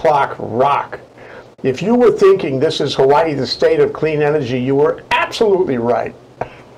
4 o'clock rock. If you were thinking this is Hawaii, the state of clean energy, you were absolutely right.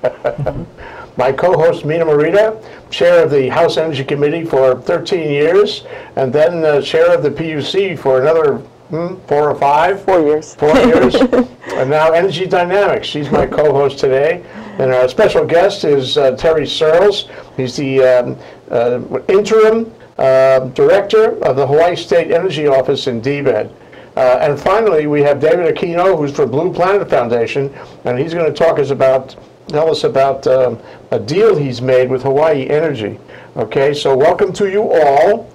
My co-host Mina Morita, chair of the House Energy Committee for 13 years, and then uh, chair of the PUC for another hmm, four or five. Four years. Four years. and now Energy Dynamics. She's my co-host today. And our special guest is uh, Terry Surles. He's the um, uh, interim uh, director of the Hawaii State Energy Office in DBED. Uh, and finally, we have David Aquino, who's for Blue Planet Foundation, and he's going to talk us about tell us about um, a deal he's made with Hawaii Energy. Okay, so welcome to you all.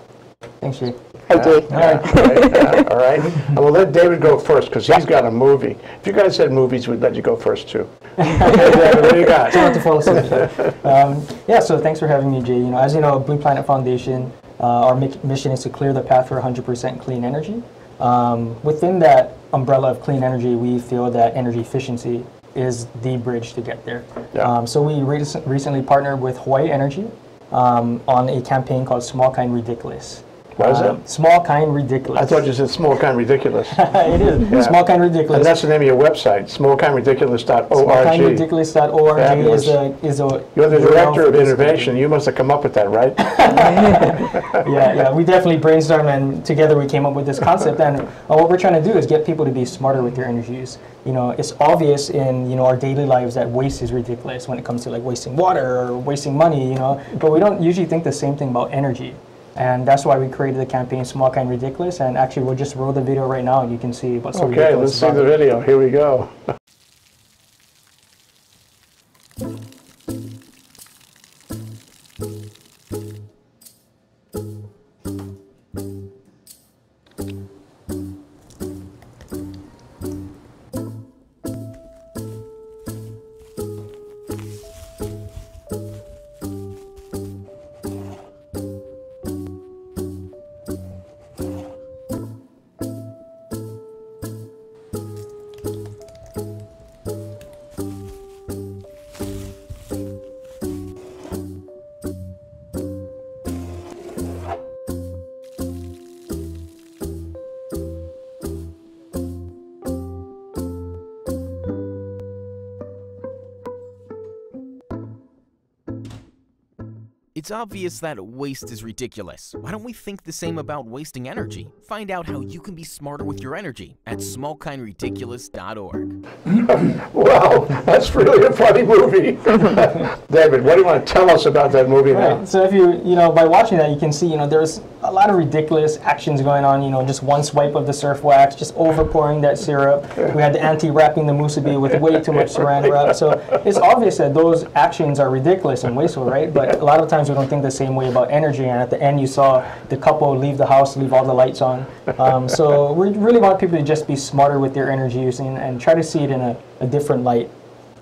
Thanks, Jay. Hi, Jay. Yeah, right, yeah, all right. And we'll let David go first because he's got a movie. If you guys had movies, we'd let you go first too. Okay, David, what do you got? Try not to fall asleep. um, yeah, so thanks for having me, Jay. You know, as you know, Blue Planet Foundation, uh, our mi- mission is to clear the path for 100% clean energy. Um, within that umbrella of clean energy, we feel that energy efficiency is the bridge to get there. Yeah. Um, so we rec- recently partnered with Hawaii Energy um, on a campaign called Small Kind Ridiculous. What is Um, it? Small Kind Ridiculous. I thought you said small kind ridiculous. it is. Yeah. Small Kind Ridiculous. And that's the name of your website, smallkindridiculous.org. Smallkindridiculous.org Fabulous. is a is a You're the director of innovation. You must have come up with that, right? yeah, yeah. We definitely brainstormed and together we came up with this concept. And uh, what we're trying to do is get people to be smarter with their energy use. You know, it's obvious in you know our daily lives that waste is ridiculous when it comes to like wasting water or wasting money. You know, but we don't usually think the same thing about energy. And that's why we created the campaign Small Kind Ridiculous. And actually, we'll just roll the video right now and you can see what's so Okay, ridiculous let's see the video. Here we go. It's obvious that waste is ridiculous. Why don't we think the same about wasting energy? Find out how you can be smarter with your energy at smallkindridiculous.org. Wow, that's really a funny movie. David, what do you want to tell us about that movie now? So if you, you know, by watching that, you can see, you know, there's a lot of ridiculous actions going on. You know, just one swipe of the surf wax, just overpouring that syrup. We had the anti-wrapping the musubi with way too much saran wrap. So it's obvious that those actions are ridiculous and wasteful, right? But a lot of times we don't think the same way about energy. And at the end, you saw the couple leave the house, leave all the lights on. Um, so we really want people to just be smarter with their energy using and try to see it in a, a different light.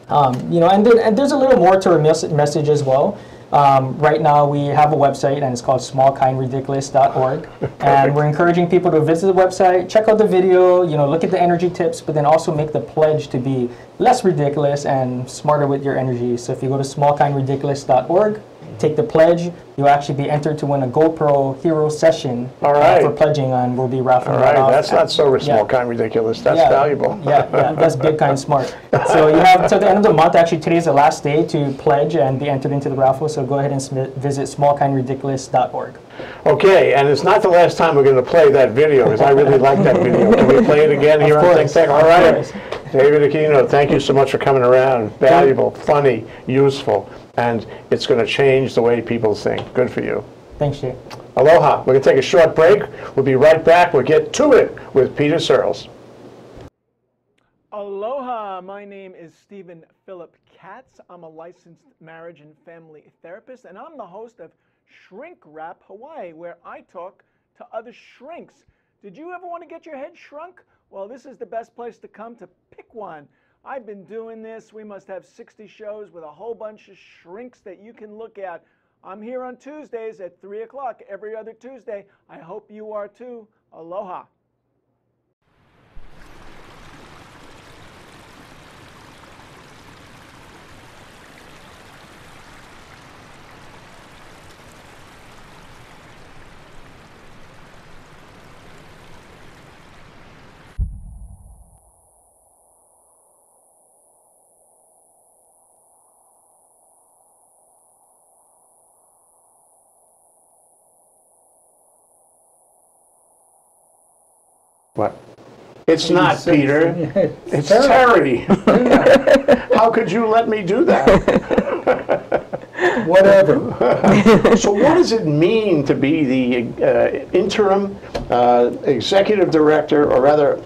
Um, you know, and, there, and there's a little more to our mes- message as well. Um, right now, we have a website, and it's called smallkindridiculous.org. and we're encouraging people to visit the website, check out the video, you know, look at the energy tips, but then also make the pledge to be less ridiculous and smarter with your energy. So if you go to smallkindridiculous.org, take the pledge, you'll actually be entered to win a GoPro Hero session All uh, for pledging, and we'll be raffling All that right, off. that's not so small, Yeah. kind, ridiculous. That's Yeah, valuable. Yeah, yeah, that's big, kind, smart. So you have till the end of the month. Actually, today's the last day to pledge and be entered into the raffle. So go ahead and visit smallkindridiculous.org. Okay, and it's not the last time we're going to play that video because I really like that video. Can we play it again here on Think course, Tech? All of right. course. David Aquino, thank you so much for coming around. Valuable, funny, useful, and it's going to change the way people think. Good for you. Thanks, Jay. Aloha. We're going to take a short break. We'll be right back. We'll get to it with Peter Surles. Aloha, my name is Stephen Philip Katz. I'm a licensed marriage and family therapist, and I'm the host of Shrink Wrap Hawaii, where I talk to other shrinks. Did you ever want to get your head shrunk? Well, this is the best place to come to pick one. I've been doing this. We must have 60 shows with a whole bunch of shrinks that you can look at. I'm here on Tuesdays at 3 o'clock every other Tuesday. I hope you are too. Aloha. What? It's not, Peter. It's. Terry. How could you let me do that? Whatever. So what does it mean to be the uh, interim uh, executive director, or rather,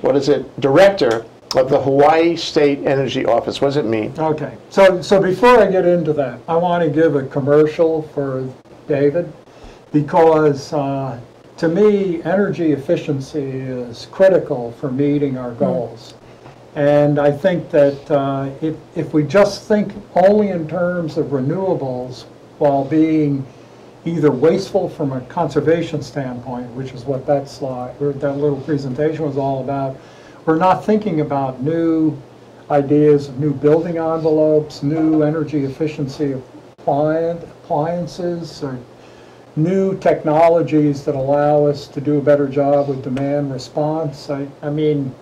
what is it, director of the Hawaii State Energy Office? What does it mean? Okay, so, so before I get into that, I want to give a commercial for David because uh, to me, energy efficiency is critical for meeting our goals. And I think that uh, if, if we just think only in terms of renewables while being either wasteful from a conservation standpoint, which is what that slide, or that little presentation was all about, we're not thinking about new ideas of new building envelopes, new energy efficiency appliances, or new technologies that allow us to do a better job with demand response. I, I mean,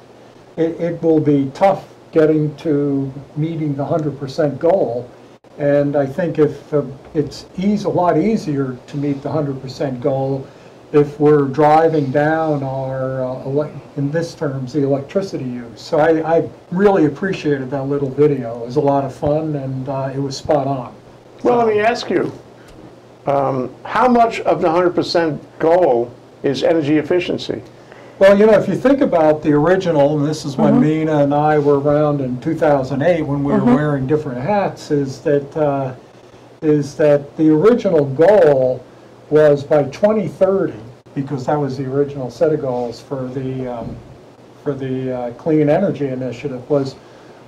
it, it will be tough getting to meeting the hundred percent goal. And I think if, uh, it's a lot easier to meet the hundred percent goal if we're driving down our, uh, in this terms, the electricity use. So I, I really appreciated that little video. It was a lot of fun and, uh, it was spot on. Well, let me ask you, um, how much of the 100% goal is energy efficiency? Well, you know, if you think about the original, and this is when Mina and I were around in 2008 when we were wearing different hats, is that uh, is that the original goal was by 2030, because that was the original set of goals for the um, for the uh, Clean Energy Initiative, was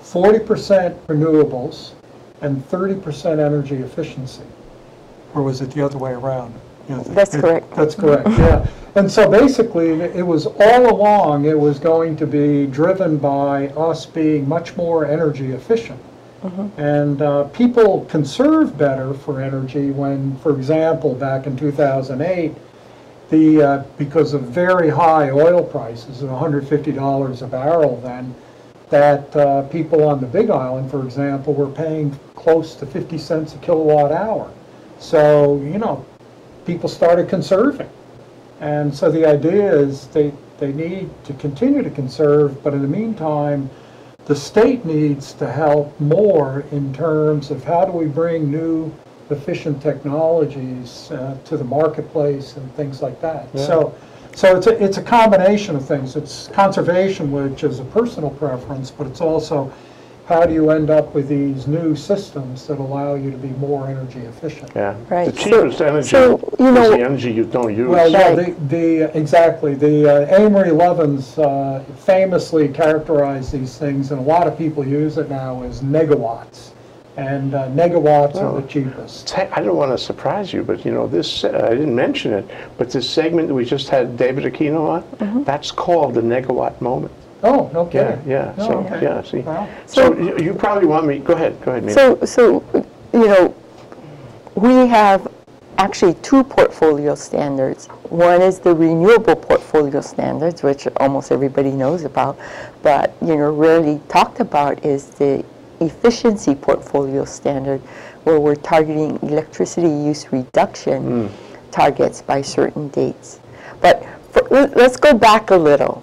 40% renewables and 30% energy efficiency. Or was it the other way around? Yeah, That's it- correct. That's correct, yeah. And so basically, it was all along, it was going to be driven by us being much more energy efficient. And uh, people conserve better for energy when, for example, back in 2008, the, uh, because of very high oil prices, of $150 a barrel then, that uh, people on the Big Island, for example, were paying close to 50 cents a kilowatt hour. So, you know, people started conserving. And so the idea is they, they need to continue to conserve, but in the meantime, the state needs to help more in terms of how do we bring new efficient technologies uh, to the marketplace and things like that. So, so it's a, it's a combination of things. It's conservation, which is a personal preference, but it's also how do you end up with these new systems that allow you to be more energy efficient? Yeah. Right, The so- cheapest energy so, you is the energy you don't use. Well, yeah, the, the, exactly, the uh, Amory Lovins uh, famously characterized these things, and a lot of people use it now as negawatts. And uh, negawatts are the cheapest. Te- I don't want to surprise you, but you know, this, uh, I didn't mention it, but this segment that we just had David Aquino on, Mm-hmm. that's called the negawatt moment. Oh, no Yeah, kidding. yeah, Oh, so, okay. yeah, see. Well, So you you probably want me, go ahead, go ahead, Mina. So, so, you know, we have actually two portfolio standards. One is the renewable portfolio standards, which almost everybody knows about, but, you know, rarely talked about is the efficiency portfolio standard, where we're targeting electricity use reduction hmm. targets by certain dates. But for, let's go back a little.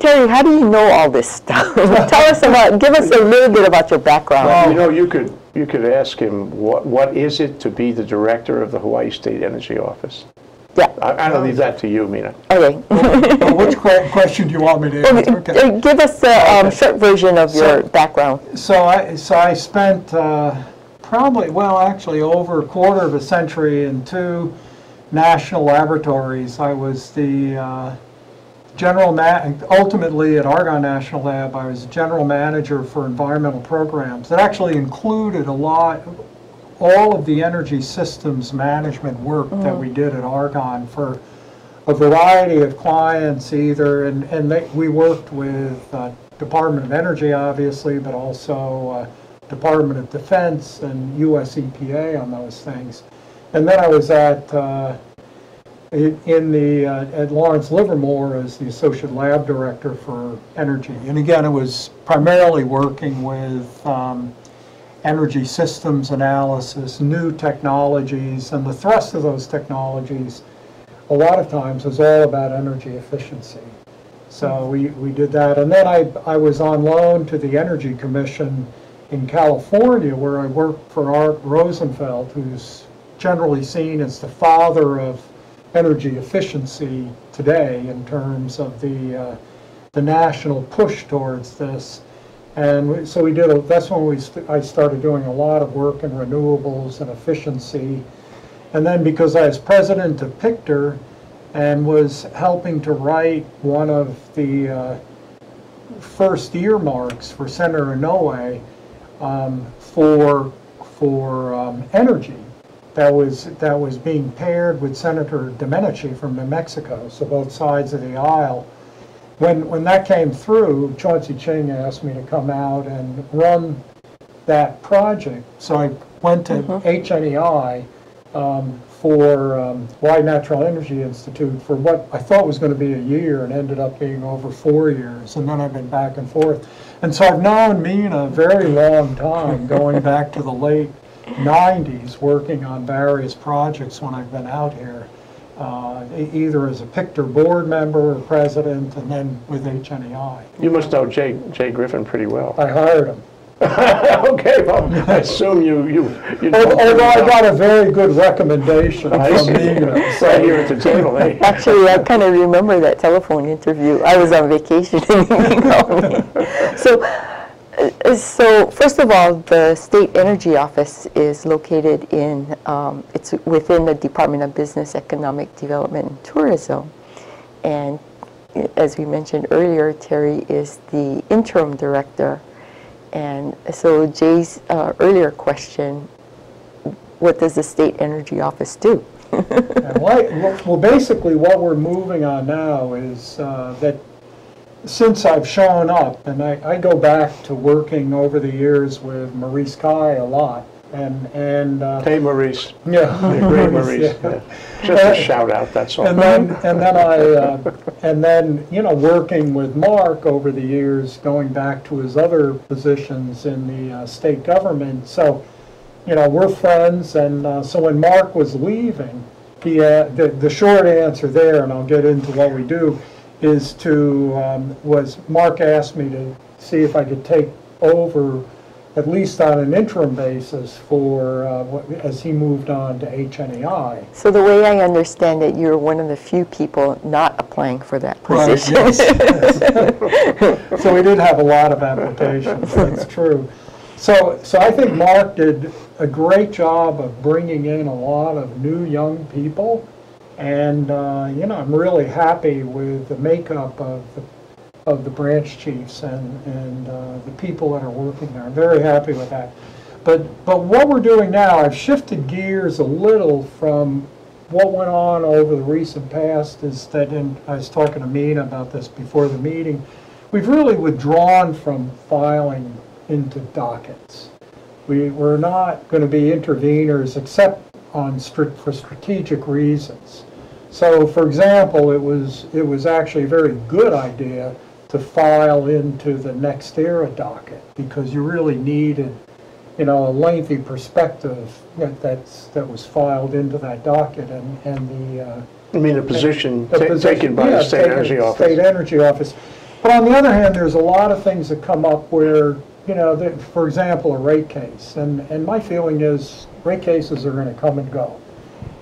Terry, how do you know all this stuff? Tell us about, give us a little bit about your background. Well, you know, you could, you could ask him, what, what is it to be the director of the Hawaii State Energy Office? Yeah, I, I'm gonna leave that to you, Mina. okay. well, which question do you want me to answer? Okay. Give us a um, short version of your background. So I, so I spent uh, probably, well, actually over a quarter of a century in two national laboratories. I was the uh, general ma, ultimately at Argonne National Lab, I was general manager for environmental programs. That actually included a lot, all of the energy systems management work that we did at Argonne for a variety of clients either, and, and they, we worked with uh, Department of Energy, obviously, but also uh, Department of Defense and US EPA on those things. And then I was at, uh, in the, uh, at Lawrence Livermore as the Associate Lab Director for Energy. And again, it was primarily working with um, energy systems analysis, new technologies, and the thrust of those technologies a lot of times is all about energy efficiency. So we, we did that. And then I, I was on loan to the Energy Commission in California where I worked for Art Rosenfeld, who's generally seen as the father of energy efficiency today in terms of the, uh, the national push towards this. And we- so we did, a- that's when we, st- I started doing a lot of work in renewables and efficiency. And then because I was president of PICHTR and was helping to write one of the uh, first earmarks for Senator Inouye um, for, for um, energy that was, that was being paired with Senator Domenici from New Mexico, so both sides of the aisle. When, when that came through, Chauncey Ching asked me to come out and run that project. So I went to HNEI um, for um, Hawaii Natural Energy Institute for what I thought was going to be a year and ended up being over four years. And then I've been back and forth. And so I've known Mina a very long time, going back to the late 90s, working on various projects when I've been out here, uh, either as a PICHTR board member or president, and then with HNEI. You must know Jay, Jay Griffin pretty well. I hired him. Okay, well, I assume you, you. you know Although I got a very good recommendation I from see. Mina. Right here at the table, eh? Actually, I kind of remember that telephone interview. I was on vacation and he called me. So, so first of all, the State Energy Office is located in, um, it's within the Department of Business, Economic Development and Tourism. And uh, as we mentioned earlier, Terry is the interim director. And so Jay's uh, earlier question, what does the State Energy Office do? Why- well, basically, what we're moving on now is uh, that since I've shown up, and I, I go back to working over the years with Maurice Kaya a lot, and, and, uh, Hey, Maurice. yeah. The great Maurice. yeah. yeah. Just a shout out, that's all. And then, and then I, uh, and then, you know, working with Mark over the years, going back to his other positions in the uh, state government. So, you know, we're friends, and uh, so when Mark was leaving, he, uh, the, the short answer there, and I'll get into what we do, is to, um, was Mark asked me to see if I could take over, at least on an interim basis, for, uh, what- as he moved on to HNEI. So the way I understand it, you're one of the few people not applying for that position. yes. So we did have a lot of applications, that's true. So, so I think Mark did a great job of bringing in a lot of new young people. And, uh, you know, I'm really happy with the makeup of the, of the branch chiefs and, and uh, the people that are working there. I'm very happy with that. But, but what we're doing now, I've shifted gears a little from what went on over the recent past is that, and I was talking to Mina about this before the meeting, we've really withdrawn from filing into dockets. We, we're not going to be interveners except on strict, for strategic reasons. So, for example, it was, it was actually a very good idea to file into the NextEra docket because you really needed, you know, a lengthy perspective that, that's, that was filed into that docket and, and the, uh, I mean, a position position- taken by yeah, the State Energy State Office. Energy Office. But on the other hand, there's a lot of things that come up where, you know, for example, a rate case. And, and my feeling is rate cases are going to come and go.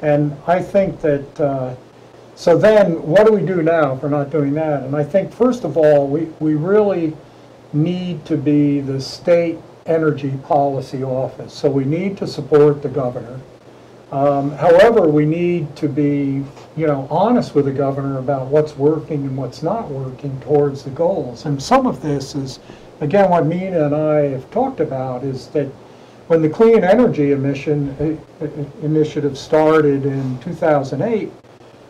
And I think that, uh, so then, what do we do now if we're not doing that? And I think, first of all, we, we really need to be the state energy policy office. So we need to support the governor. Um, However, we need to be, you know, honest with the governor about what's working and what's not working towards the goals. And some of this is, again, what Mina and I have talked about is that when the clean energy emission uh, uh, initiative started in 2008,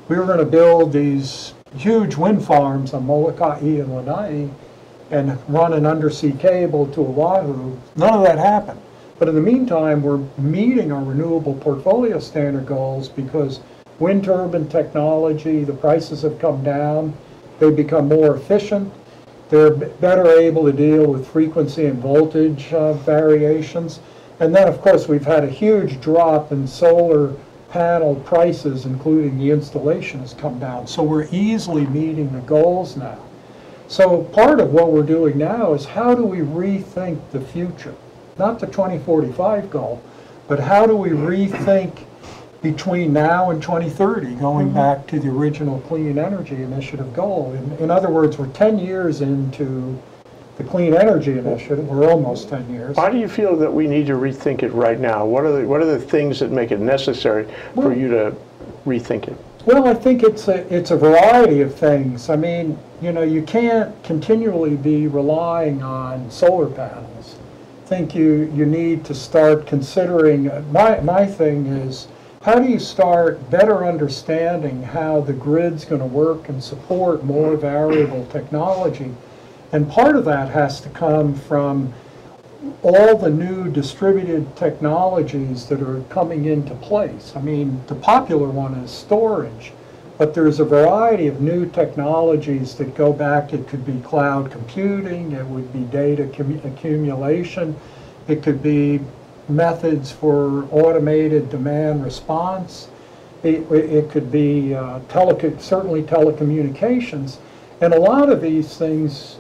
we were going to build these huge wind farms on Molokai and Lanai and run an undersea cable to Oahu. None of that happened. But in the meantime, we're meeting our renewable portfolio standard goals because wind turbine technology, the prices have come down, they've become more efficient, they're better able to deal with frequency and voltage uh, variations. And then, of course, we've had a huge drop in solar panel prices, including the installation has come down. So we're easily meeting the goals now. So part of what we're doing now is how do we rethink the future? Not the 2045 goal, but how do we rethink between now and 2030, going mm-hmm. back to the original Clean Energy Initiative goal? In, in other words, we're 10 years into the Clean Energy Initiative, we're almost 10 years. Why do you feel that we need to rethink it right now? What are the, what are the things that make it necessary for you to rethink it? Well, I think it's a, it's a variety of things. I mean, you know, you can't continually be relying on solar panels. I think you, you need to start considering, uh, my, my thing is, how do you start better understanding how the grid's going to work and support more variable technology? And part of that has to come from all the new distributed technologies that are coming into place. I mean, the popular one is storage, but there's a variety of new technologies that go back. It could be cloud computing, it would be data accumulation, it could be methods for automated demand response. It, it could be uh, teleco- certainly telecommunications. And a lot of these things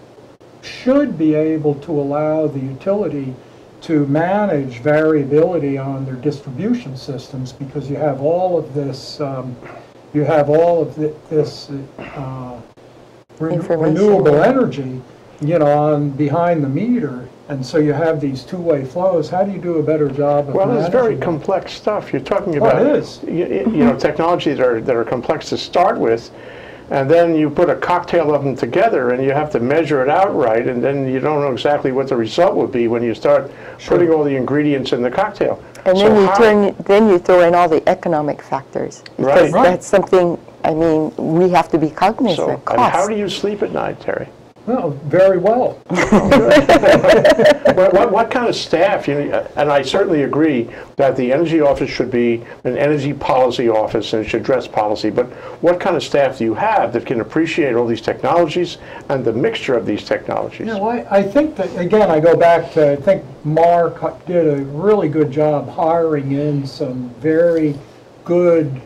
should be able to allow the utility to manage variability on their distribution systems because you have all of this, um, you have all of thi- this uh, re- renewable energy, you know, on behind the meter. And so you have these two-way flows. How do you do a better job of Well, managing it's very that? complex stuff. You're talking Well, about. it is. You, you know, technologies that are, that are complex to start with, and then you put a cocktail of them together, and you have to measure it out right, and then you don't know exactly what the result would be when you start putting all the ingredients in the cocktail. And So then you turn, then you throw in all the economic factors. Right. Because Right. that's something, I mean, we have to be So, cognizant, and how do you sleep at night, Terry? Well, very well. What, what, what kind of staff, you know, and I certainly agree that the energy office should be an energy policy office and it should address policy, but what kind of staff do you have that can appreciate all these technologies and the mixture of these technologies? Yeah, well, I I think that, again, I go back to, I think Mark did a really good job hiring in some very good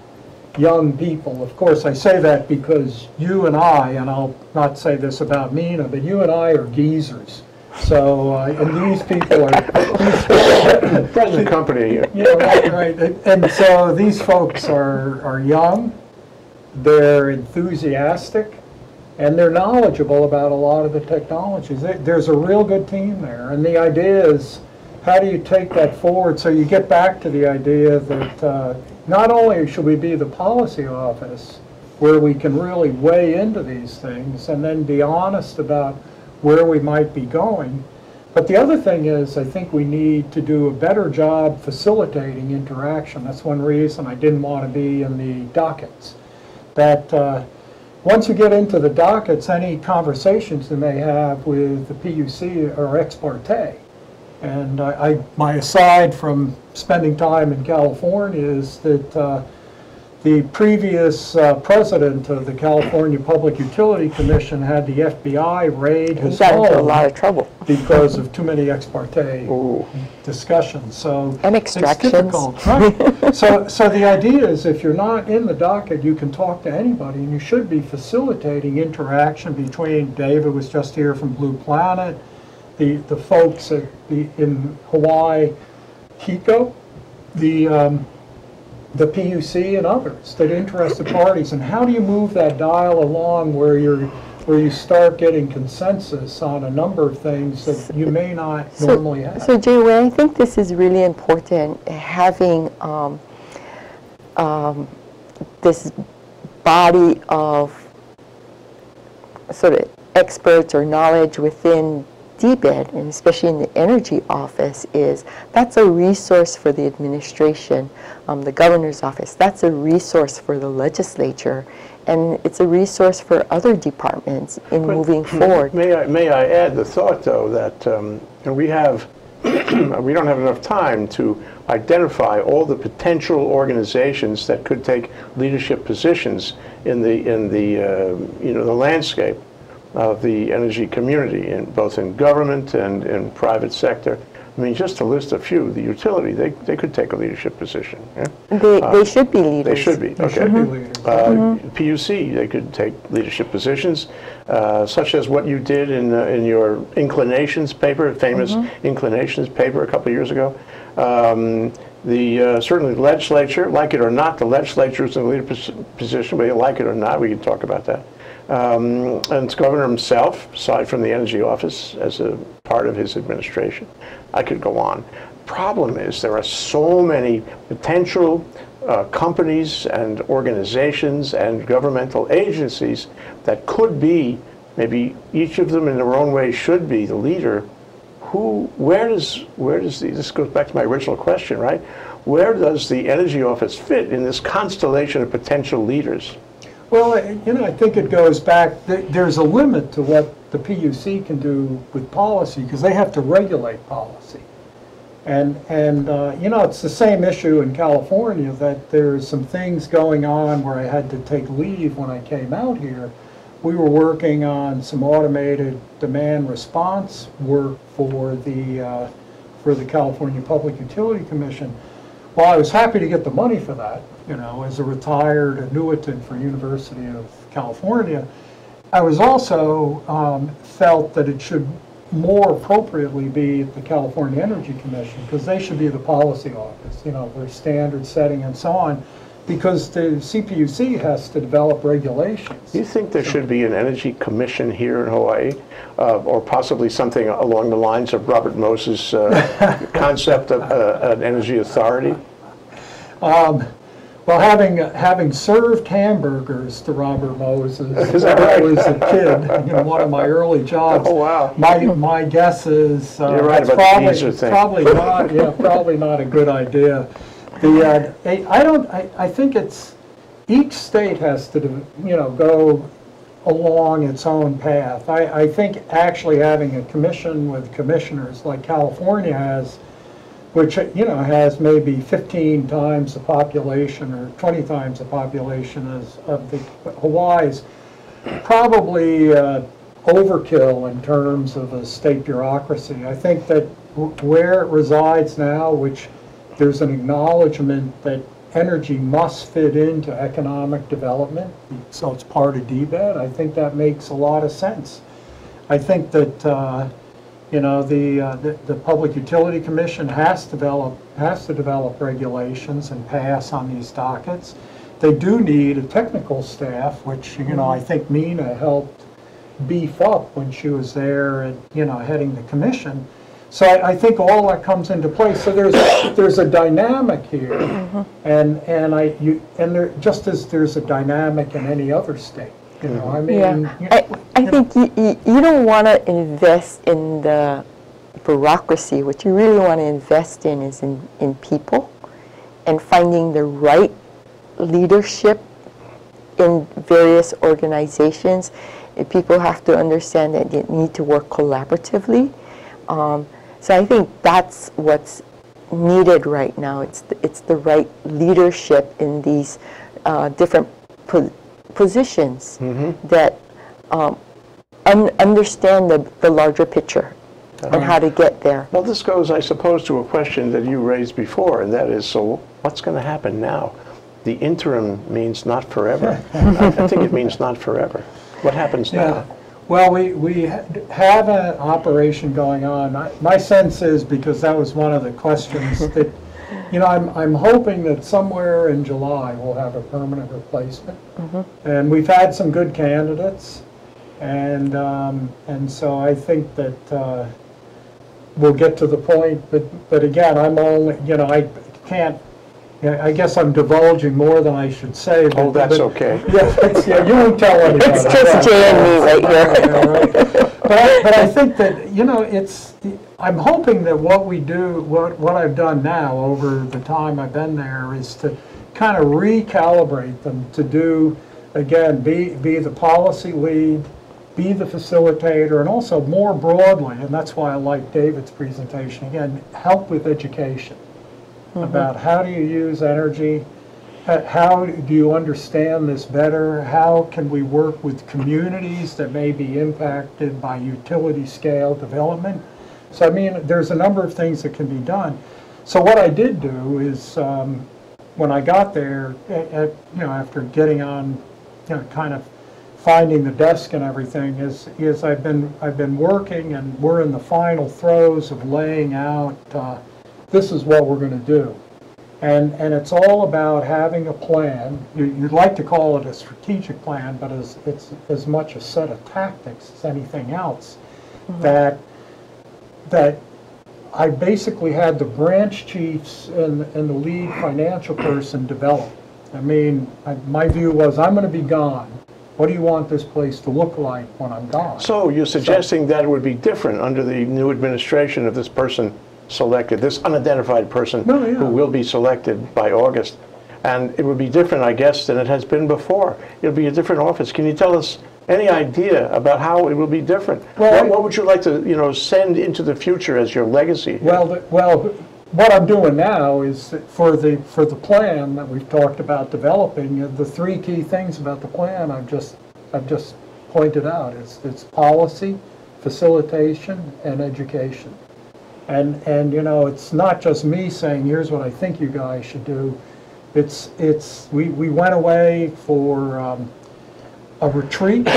young people. Of course, I say that because you and I, and I'll not say this about Mina, but you and I are geezers. So, uh, and these people are, Present company, yeah, right, right. And so these folks are, are young, they're enthusiastic, and they're knowledgeable about a lot of the technologies. There's a real good team there, and the idea is, how do you take that forward? So you get back to the idea that uh, not only should we be the policy office, where we can really weigh into these things and then be honest about where we might be going, but the other thing is, I think we need to do a better job facilitating interaction. That's one reason I didn't want to be in the dockets. That uh, once you get into the dockets, any conversations you may have with the PUC are ex parte. And I, I- my aside from spending time in California is that uh, the previous uh, president of the California Public Utility Commission had the FBI raid He his got into a lot of trouble. because of too many ex parte discussions, so. And it's extractions. difficult, Right. So, so the idea is if you're not in the docket, you can talk to anybody, and you should be facilitating interaction between, David who was just here from Blue Planet, the, the folks at the, in Hawaii, HECO, the, um, the PUC and others, that interested parties, and how do you move that dial along where you're, where you start getting consensus on a number of things that you may not So- normally have? So Jay, well, I think this is really important, having um, um, this body of sort of experts or knowledge within DBED, and especially in the energy office, is that's a resource for the administration, um, the governor's office. That's a resource for the legislature, and it's a resource for other departments in moving forward. May I, may I add the thought, though, that um, we have, we don't have enough time to identify all the potential organizations that could take leadership positions in the, in the, uh, you know, the landscape of the energy community, in, both in government and in private sector. I mean, just to list a few, the utility, they, they could take a leadership position. yeah? They, they should be leaders. They should be, They okay. should be leaders. Uh, PUC, they could take leadership positions, uh, such as what you did in, uh, in your inclinations paper, famous inclinations paper a couple of years ago. Um, The, uh, certainly the legislature, like it or not, the legislature is in a leader pos- position, whether you like it or not, we can talk about that. Um, And it's governor himself, aside from the energy office, as a part of his administration. I could go on. Problem is, there are so many potential uh, companies and organizations and governmental agencies that could be, maybe each of them in their own way should be the leader. Who, where does, where does the, this goes back to my original question, right? Where does the energy office fit in this constellation of potential leaders? Well, you know, I think it goes back, th- there's a limit to what the PUC can do with policy, because they have to regulate policy. And, and, uh, you know, it's the same issue in California, that there's some things going on where I had to take leave when I came out here. We were working on some automated demand response work for the, uh, for the California Public Utility Commission. Well, I was happy to get the money for that, you know, as a retired annuitant for University of California. I was also um, felt that it should more appropriately be at the California Energy Commission, because they should be the policy office, you know, their standard setting and so on, because the CPUC has to develop regulations. Do you think there should be an energy commission here in Hawaii? Uh, or possibly something along the lines of Robert Moses' uh, concept of uh, an energy authority? Well, having, having served hamburgers to Robert Moses when I right? was a kid, in one of my early jobs. Oh, wow. My, my guess is. uh, You're right that's about probably- geezer thing. Probably not, yeah, probably not a good idea. The, uh, I I don't, I, I think it's, each state has to, you know, go along its own path. I, I think actually having a commission with commissioners like California has, which, you know, has maybe 15 times the population or 20 times the population as, of the Hawaii's, probably uh, overkill in terms of a state bureaucracy. I think that where it resides now, which there's an acknowledgement that energy must fit into economic development, so it's part of DBED, I think that makes a lot of sense. I think that, uh, you know, the, uh, the the Public Utility Commission has to develop, has to develop regulations and pass on these dockets. They do need a technical staff, which, you know, I think Mina helped beef up when she was there and, you know, heading the commission. So I, I think all that comes into play. So there's, there's a dynamic here. And, and I, you, and there, just as there's a dynamic in any other state, you know, I mean. Yeah, you- I, I think you, you, you don't want to invest in the bureaucracy. What you really want to invest in is in, in people and finding the right leadership in various organizations. People have to understand that they need to work collaboratively. Um, so I think that's what's needed right now. It's the, it's the right leadership in these uh, different po- positions that um, un- understand the, the larger picture and how to get there. Well, this goes, I suppose, to a question that you raised before, and that is, so what's going to happen now? The interim means not forever. I I think it means not forever. What happens Yeah, now? well, we, we have an operation going on. I- My sense is, because that was one of the questions, that, you know, I'm, I'm hoping that somewhere in July, we'll have a permanent replacement. And we've had some good candidates, and, um, and so I think that uh, we'll get to the point, but, but again, I'm only, you know, I can't, yeah, I guess I'm divulging more than I should say. but- Oh, that's but- okay. Yeah, that's- yeah, you won't tell anybody. It's just Jay and me right here. Yeah, right. But I, but I think that, you know, it's, I'm hoping that what we do, what, what I've done now over the time I've been there is to kind of recalibrate them to do, again, be, be the policy lead, be the facilitator, and also more broadly, and that's why I like David's presentation, again, help with education mm-hmm. about how do you use energy, how do you understand this better? How can we work with communities that may be impacted by utility scale development? So I mean, there's a number of things that can be done. So what I did do is, um, when I got there, at, at, you know, after getting on, you know, kind of finding the desk and everything, is, is I've been, I've been working and we're in the final throes of laying out, uh, this is what we're gonna do. And, and it's all about having a plan. You- You'd like to call it a strategic plan, but it's, it's as much a set of tactics as anything else. That, that I basically had the branch chiefs and, and the lead financial person develop. I mean, I- my view was, I'm gonna be gone. What do you want this place to look like when I'm gone? So you're suggesting that it would be different under the new administration if this person selected, this unidentified person No, yeah. who will be selected by August? And it would be different, I guess, than it has been before. It'll be a different office. Can you tell us any idea about how it will be different? Well, What what would you like to, you know, send into the future as your legacy? Well, the- well, what I'm doing now is for the, for the plan that we've talked about developing, uh, the three key things about the plan I've just, I've just pointed out. It's, it's policy, facilitation, and education. And, and, you know, it's not just me saying, here's what I think you guys should do. It's, it's, we, we went away for um, a retreat,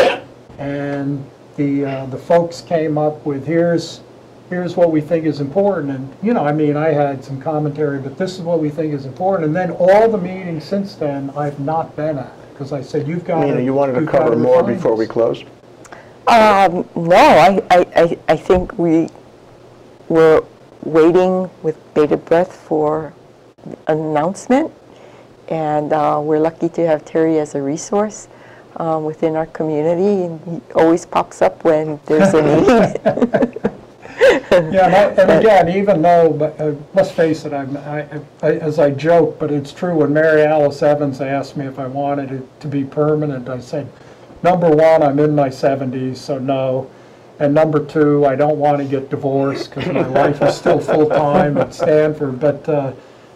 and the, uh, the folks came up with, here's, here's what we think is important, and, you know, I mean, I had some commentary, but this is what we think is important, and then all the meetings since then, I've not been at, because I said, you've got to. Nina, you wanted to you've gotta cover more refine before we this." close? Um, no, I, I, I- I think we were waiting with bated breath for an announcement. And uh, we're lucky to have Terry as a resource um, within our community. And he always pops up when there's a need. Yeah, and I- and again, even though, but, uh, let's face it, I'm, I, I- as I joke, but it's true, when Mary Alice Evans asked me if I wanted it to be permanent, I said, number one, I'm in my 70s, so no. And number two, I don't want to get divorced because my life is still full-time at Stanford. But uh,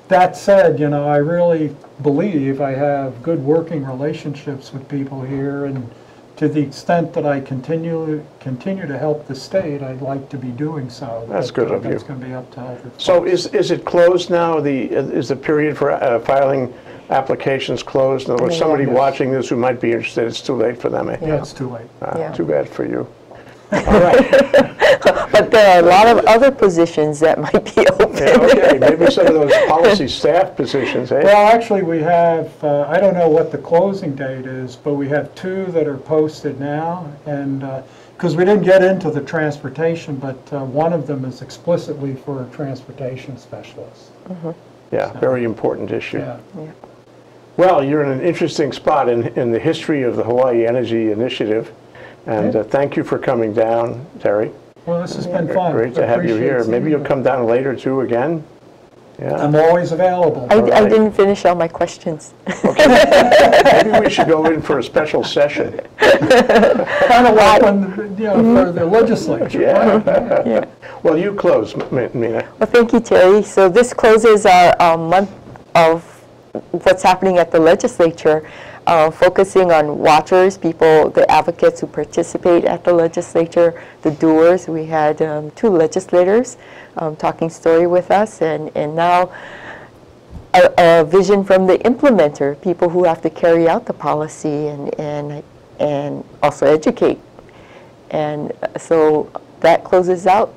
that said, you know, I really believe I have good working relationships with people here, and to the extent that I continue, continue to help the state, I'd like to be doing so. That's But, good uh, of you. That's going to be up to other So folks. is, is it closed now? The, is the period for uh, filing applications closed? In other words, somebody Yes. watching this who might be interested, it's too late for them, eh? Yeah, it's too late. Ah, Yeah. Too bad for you. But there are a lot of other positions that might be open. Yeah, okay, maybe some of those policy staff positions, eh? Well, actually, we have, uh, I don't know what the closing date is, but we have two that are posted now. And, because we didn't get into the transportation, but uh, one of them is explicitly for a transportation specialist. Yeah, very important issue. Yeah. Well, you're in an interesting spot in, in the history of the Hawaii Energy Initiative. And uh, thank you for coming down, Terry. Well, this has been fun. Great to have you Appreciate here. Maybe you'll you. come down later too again? Yeah, I'm always available. I, I right. didn't finish all my questions. maybe we should go in for a special session. Kind of like when, you know, for the legislature. Yeah. Yeah. Well, you close, M- Mina. Well, thank you, Terry. So this closes our um, month of what's happening at the legislature, uh, focusing on watchers, people, the advocates who participate at the legislature, the doers. We had um, two legislators um, talking story with us, and, and now a, a vision from the implementer, people who have to carry out the policy and, and, and also educate. And uh, so that closes out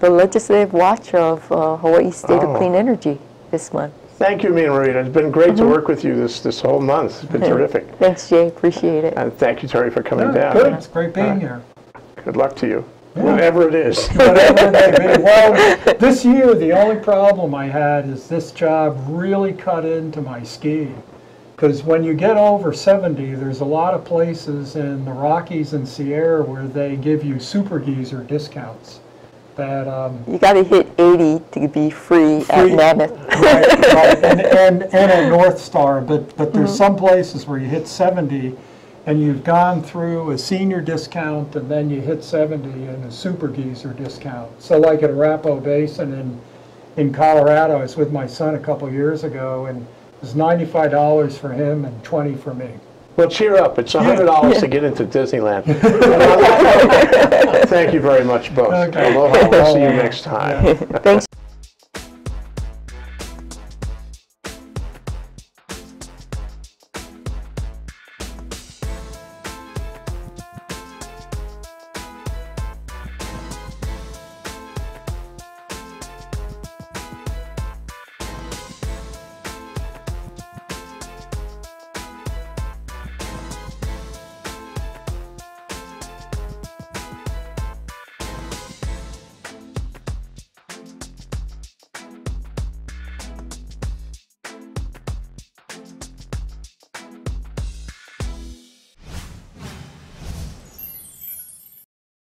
the legislative watch of uh, Hawaii State Oh. of Clean Energy this month. Thank you, Mina Morita. It's been great Mm-hmm. to work with you this, this whole month. It's been terrific. Thanks, Jay. Appreciate it. And thank you, Terry, for coming Yeah, down. Good, it's great being here. Good luck to you, whatever it is. Whatever it may be. Well, this year, the only problem I had is this job really cut into my skiing. Because when you get over 70, there's a lot of places in the Rockies and Sierra where they give you super geezer discounts. That, um, You got to hit 80 to be free, at Mammoth. right, right, and, and, and at North Star, but, but there's some places where you hit 70 and you've gone through a senior discount and then you hit 70 and a super geezer discount. So like at Arapahoe Basin in, in Colorado, I was with my son a couple years ago and it was $95 for him and 20 for me. Well, cheer up. It's $100 to get into Disneyland. Thank you very much, both. Okay. Aloha. We'll see you next time. Thanks.